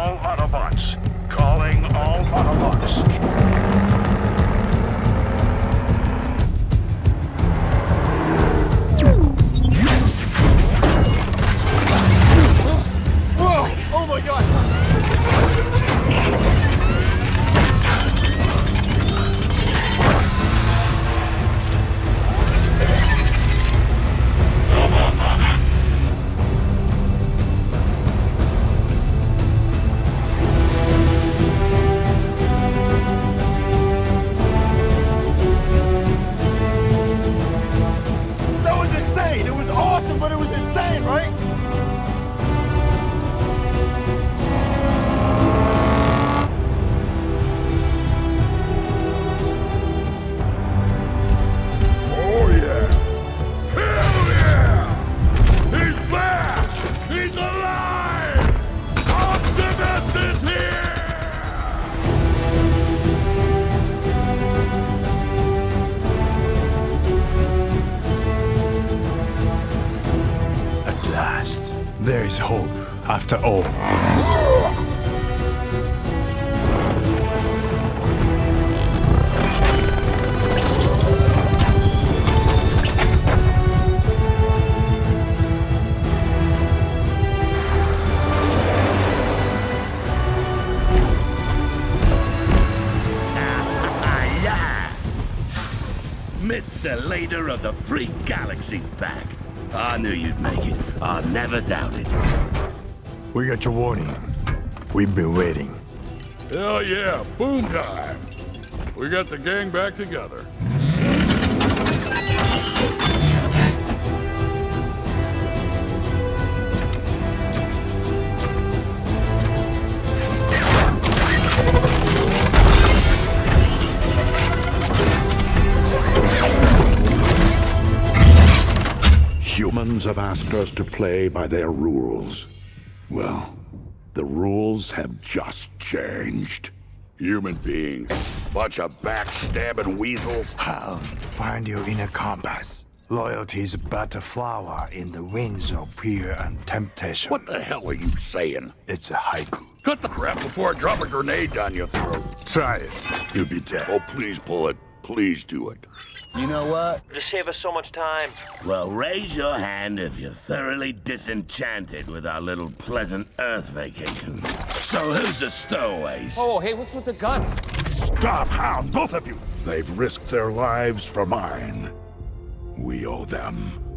all Autobots. Calling all Autobots. Is hope after all. Mr. Leader of the Free Galaxy's back. I knew you'd make it. I never doubted. We got your warning. We've been waiting. Hell yeah, boom time! We got the gang back together. Humans have asked us to play by their rules. Well, the rules have just changed. Human beings. Bunch of backstabbing weasels. I'll find your inner compass. Loyalty is but a flower in the winds of fear and temptation. What the hell are you saying? It's a haiku. Cut the crap before I drop a grenade down your throat. Try it. You'll be dead. Oh, please pull it. Please do it. You know what? Just save us so much time. Well, raise your hand if you're thoroughly disenchanted with our little pleasant Earth vacation. So who's the stowaways? Oh, hey, what's with the gun? Stop, Hound, both of you! They've risked their lives for mine. We owe them